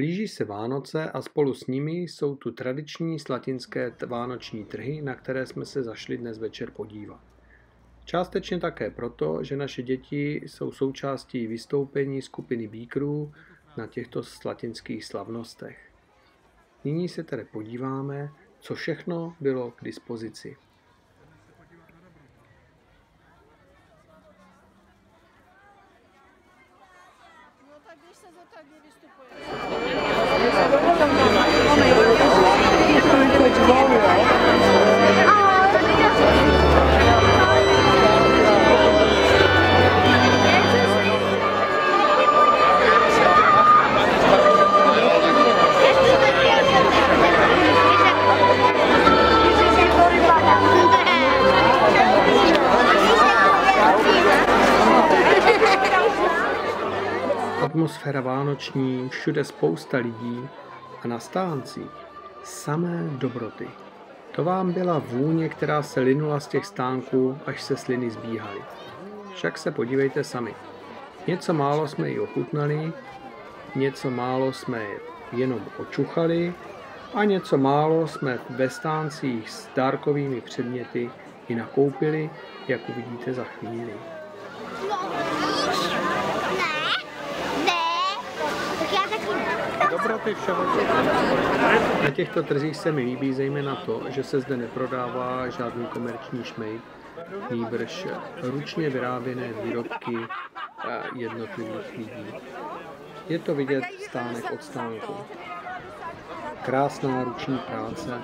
Blíží se Vánoce a spolu s nimi jsou tu tradiční slatinské vánoční trhy, na které jsme se zašli dnes večer podívat. Částečně také proto, že naše děti jsou součástí vystoupení skupiny Bíkrů na těchto slatinských slavnostech. Nyní se tedy podíváme, co všechno bylo k dispozici. No tak když se to tak vystupuje. Atmosféra vánoční, všude spousta lidí a na stáncích samé dobroty. To vám byla vůně, která se linula z těch stánků, až se sliny zbíhaly. Však se podívejte sami. Něco málo jsme ji ochutnali, něco málo jsme jenom očuchali a něco málo jsme ve stáncích s dárkovými předměty i nakoupili, jak uvidíte za chvíli. Dobroty všeho. Na těchto trzích se mi líbí zejména to, že se zde neprodává žádný komerční šmejd, nýbrž ručně vyráběné výrobky jednotlivých lidí. Je to vidět stánek od stánku. Krásná ruční práce,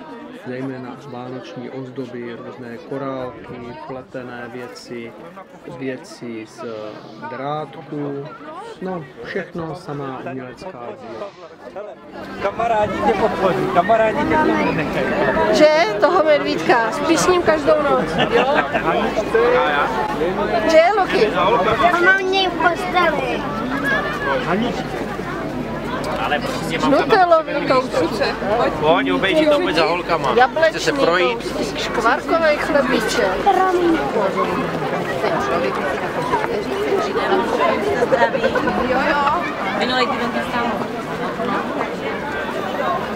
zejména vánoční ozdoby, různé korálky, pletené věci, věci z drátku, no všechno samá umělecká díla. Kamarádi tě podpoří, kamarádi tě nechají. Že? Toho medvídka. Spíš s ním každou noc. Jo? Že, Luky? A mám něj v posteli. Ale prostě mám tam... Nutelový tousíček. Pojď, obejdi to pojď za holkama. Chce Jablečný se projít. tousík, škvarkový chlebíček. Jo, jo. Minulý týden to stálo.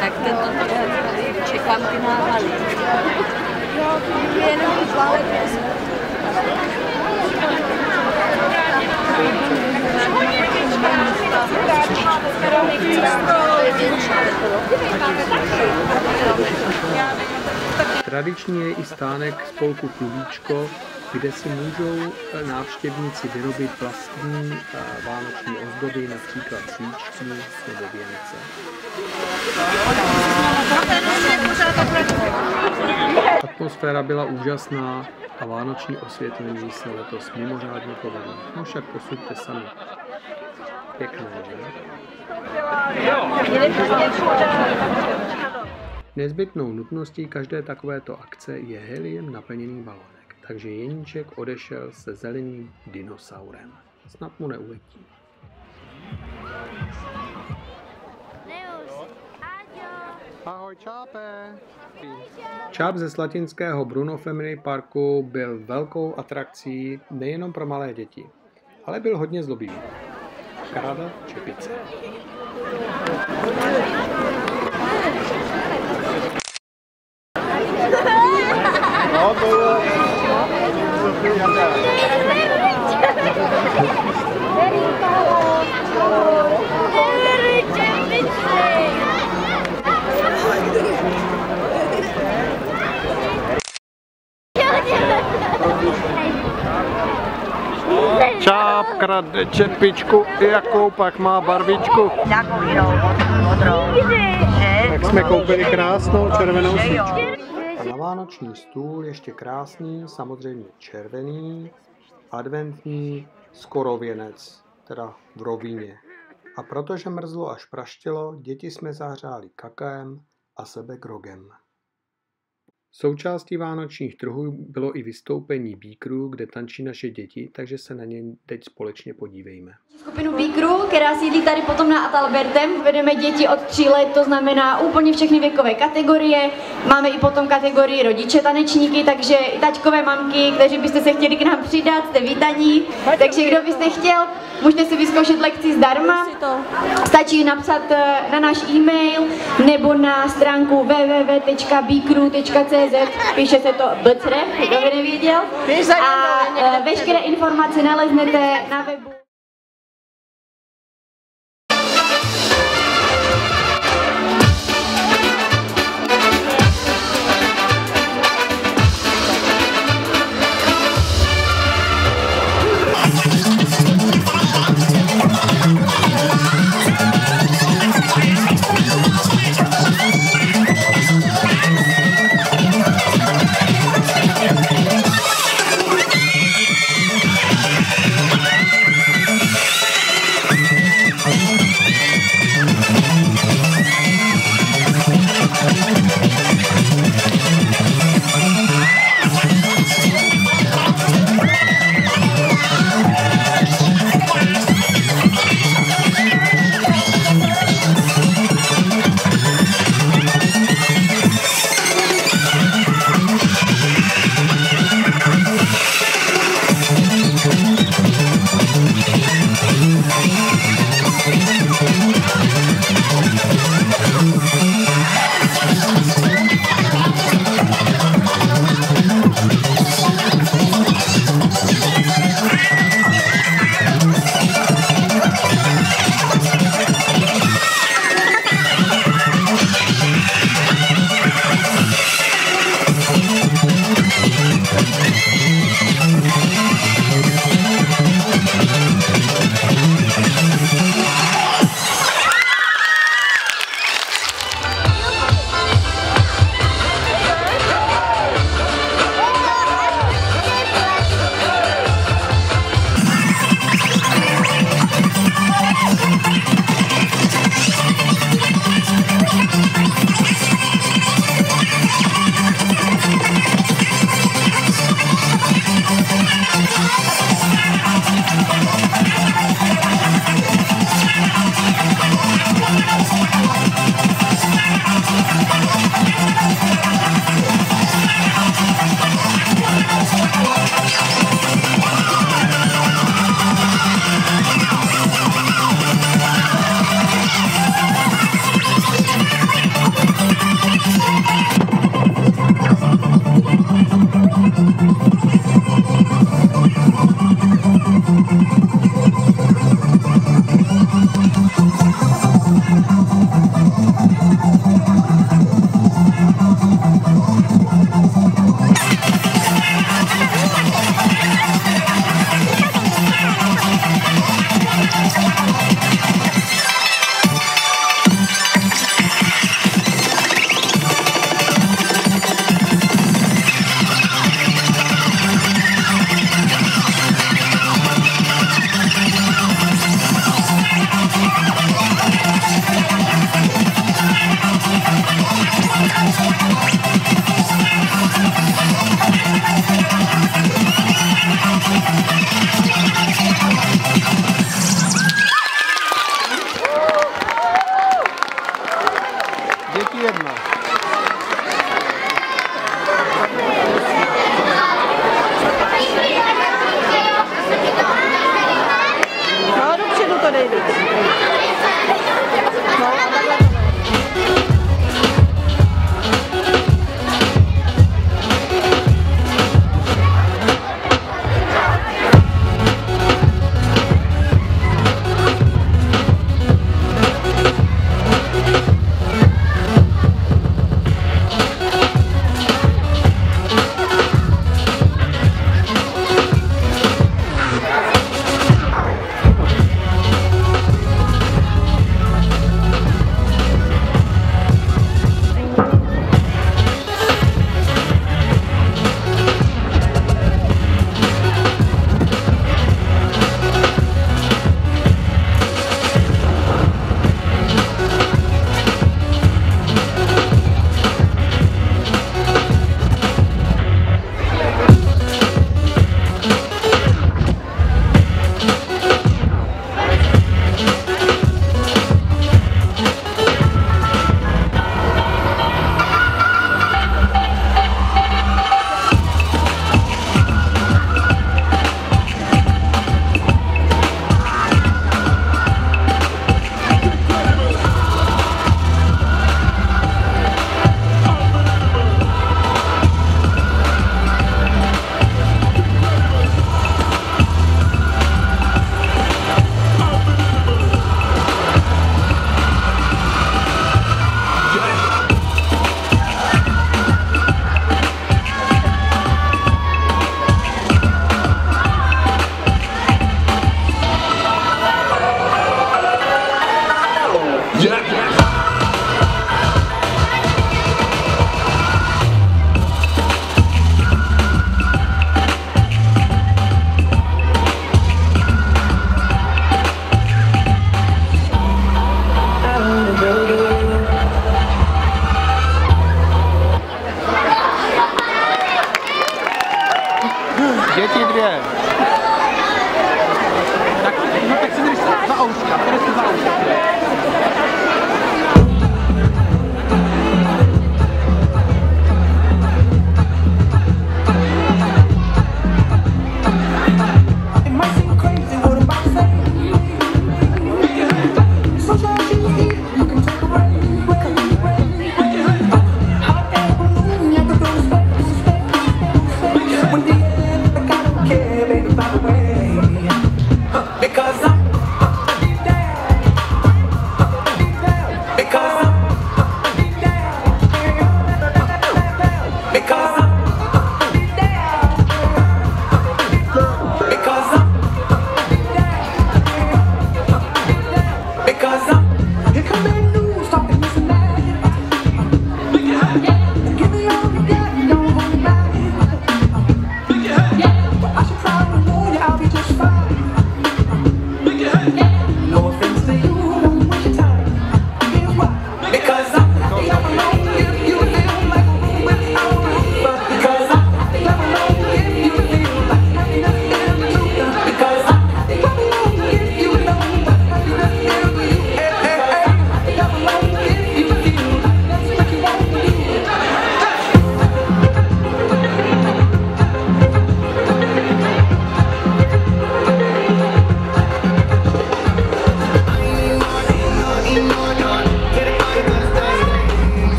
Tak tento týden čekám ty návaly. Jo, jenom válek Tradiční je i stánek spolku Klubíčko, kde si můžou návštěvníci vyrobit vlastní eh, vánoční ozdoby, například svíčky nebo věnce. Atmosféra byla úžasná a vánoční osvětlení se letos mimořádně povedlo. No však posuďte sami. Pěkné? Nezbytnou nutností každé takovéto akce je heliem naplněný balonek, takže Jeníček odešel se zeleným dinosaurem. Snad mu neuletí. Ahoj, čápe. Čáp ze Slatinského Bruno Family Parku byl velkou atrakcí nejenom pro malé děti, ale byl hodně zlobivý. Канада чи піца? Čepičku, jakou pak má barvičku. Jakou jinou modrou. Že? Tak jsme koupili krásnou červenou svíčku. A na vánoční stůl ještě krásný, samozřejmě červený, adventní skorověnec, teda v rovině. A protože mrzlo až praštilo, děti jsme zahřáli kakaem a sebe grogem. Součástí vánočních trhů bylo i vystoupení Bíkru, kde tančí naše děti, takže se na ně teď společně podívejme. Skupinu Bíkru, která sídlí tady potom na Atalbertem, vedeme děti od 3 let, to znamená úplně všechny věkové kategorie. Máme i potom kategorii rodiče tanečníky, takže i taťkové mamky, kteří byste se chtěli k nám přidat, jste vítaní. Takže kdo byste chtěl, můžete si vyzkoušet lekci zdarma. Stačí napsat eh, na náš e-mail nebo na stránku www.bikru.cz, píše se to BCRE, kdo by nevěděl. A eh, veškeré informace naleznete na webu. 天呐对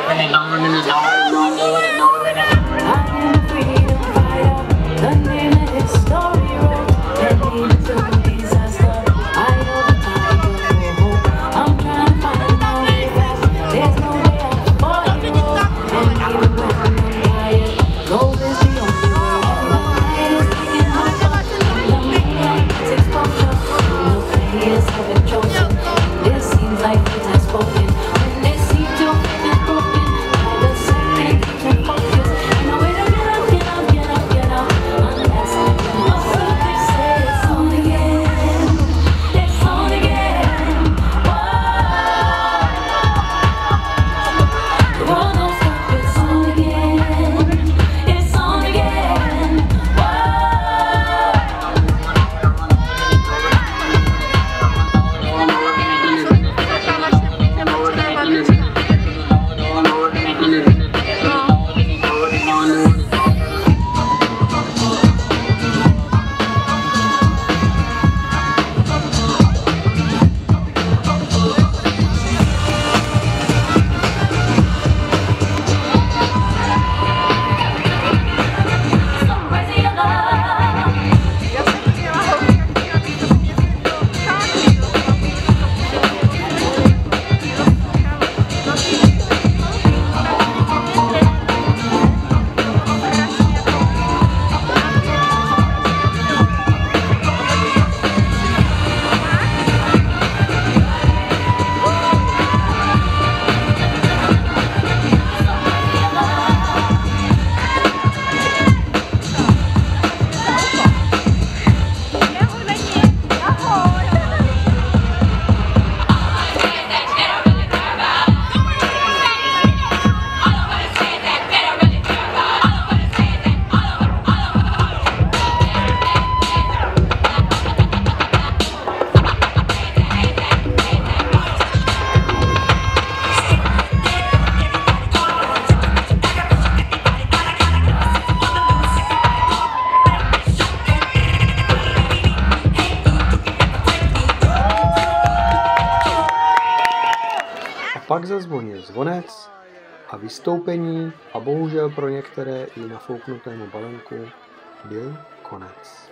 different and longer in the dark. Zazvonil zvonec a vystoupení a bohužel pro některé i nafouknutému balenku byl konec.